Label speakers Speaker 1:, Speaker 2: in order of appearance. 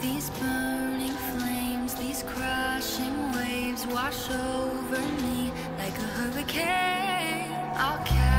Speaker 1: These burning flames, these crashing waves wash over me like a hurricane. I'll catch.